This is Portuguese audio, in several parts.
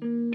うん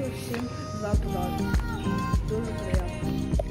cursinho do Outdoor do Gabriel.